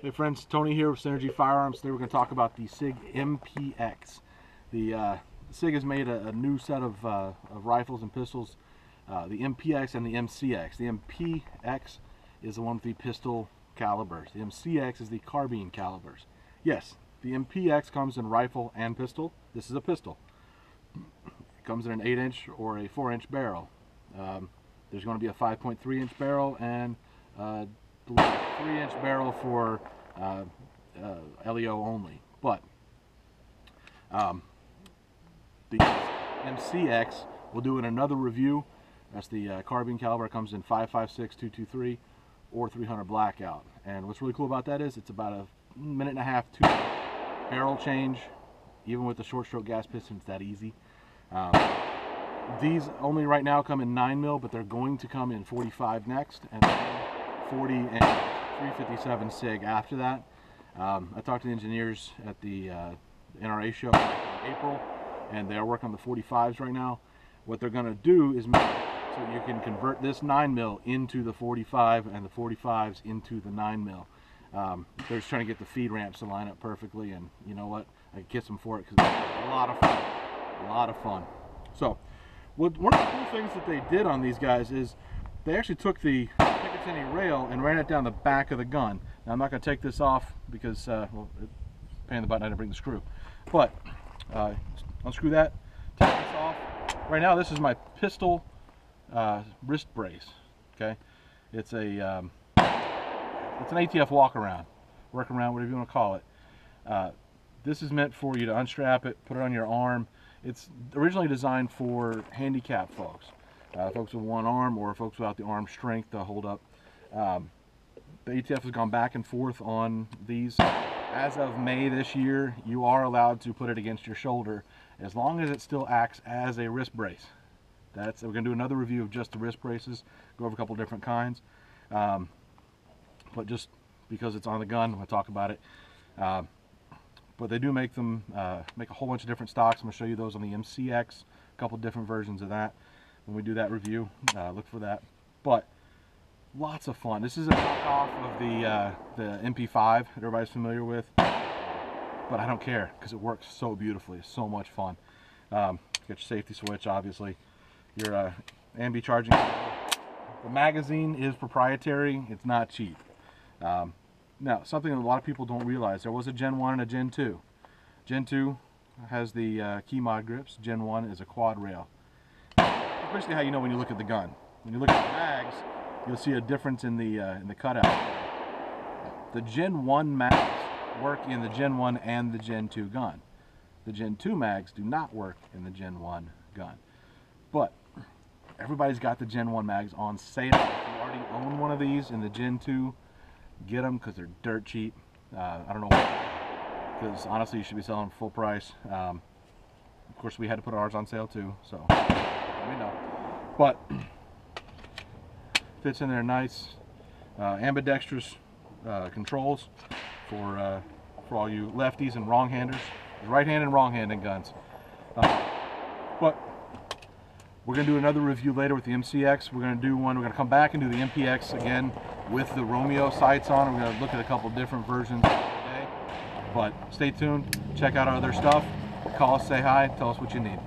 Hey friends, Tony here with Synergy Firearms. Today we're going to talk about the SIG MPX. The uh, SIG has made a, a new set of, uh, of, rifles and pistols, uh, the MPX and the MCX. The MPX is the one with the pistol calibers. The MCX is the carbine calibers. Yes, the MPX comes in rifle and pistol. This is a pistol. It comes in an 8 inch or a 4 inch barrel. Um, there's going to be a 5.3 inch barrel and uh, three inch barrel for uh, uh, LEO only. But um, the MCX we'll do in another review. That's the uh, carbine caliber. It comes in 5.56, 223, or 300 blackout. And what's really cool about that is it's about a minute and a half, to barrel change. Even with the short stroke gas piston, it's that easy. Um, these only right now come in 9 mil, but they're going to come in 45 next. And 40 and 357 SIG after that. Um, I talked to the engineers at the uh, NRA show in April, and they are working on the 45s right now. What they're going to do is make so you can convert this 9 mil into the 45 and the 45s into the 9 mil. Um, they're just trying to get the feed ramps to line up perfectly, and you know what? I kiss them for it because it's a lot of fun. A lot of fun. So, what, one of the cool things that they did on these guys is they actually took the Picatinny rail and ran it down the back of the gun. Now I'm not going to take this off because, uh, well, pain in the butt, I didn't bring the screw. But, uh, unscrew that, take this off. Right now this is my pistol uh, wrist brace, okay? It's a, um, it's an ATF walk around, work around, whatever you want to call it. Uh, this is meant for you to unstrap it, put it on your arm. It's originally designed for handicapped folks uh, folks with one arm or folks without the arm strength to hold up. Um, the ATF has gone back and forth on these. As of May this year, you are allowed to put it against your shoulder as long as it still acts as a wrist brace. That's We're going to do another review of just the wrist braces, go over a couple different kinds. Um, but just because it's on the gun, we'll talk about it. Uh, but they do make them, uh, make a whole bunch of different stocks. I'm going to show you those on the MCX, a couple different versions of that when we do that review. Uh, look for that. But lots of fun. This is a knockoff of the uh, the MP5 that everybody's familiar with. But I don't care because it works so beautifully. It's so much fun. Um, your safety switch, obviously. Your uh, ambi charging. The magazine is proprietary. It's not cheap. Um, now, something a lot of people don't realize, there was a Gen 1 and a Gen 2. Gen 2 has the uh, KeyMod grips. Gen 1 is a quad rail Especially how you know when you look at the gun. When you look at the mags, you'll see a difference in the uh, in the cutout. The Gen 1 mags work in the Gen 1 and the Gen 2 gun. The Gen 2 mags do not work in the Gen 1 gun. But everybody's got the Gen 1 mags on sale. If you already own one of these in the Gen 2, get them because they're dirt cheap. Uh, I don't know. Because honestly, you should be selling full price. Um, of course, we had to put ours on sale too. So let me know. But fits in there nice. Uh, ambidextrous uh, controls for uh, for all you lefties and wrong-handers, right-hand and wrong-handed guns. Uh, but we're going to do another review later with the MCX. We're going to do one. We're going to come back and do the MPX again with the Romeo sights on. We're going to look at a couple different versions today. But stay tuned. Check out our other stuff. Call us, say hi, tell us what you need.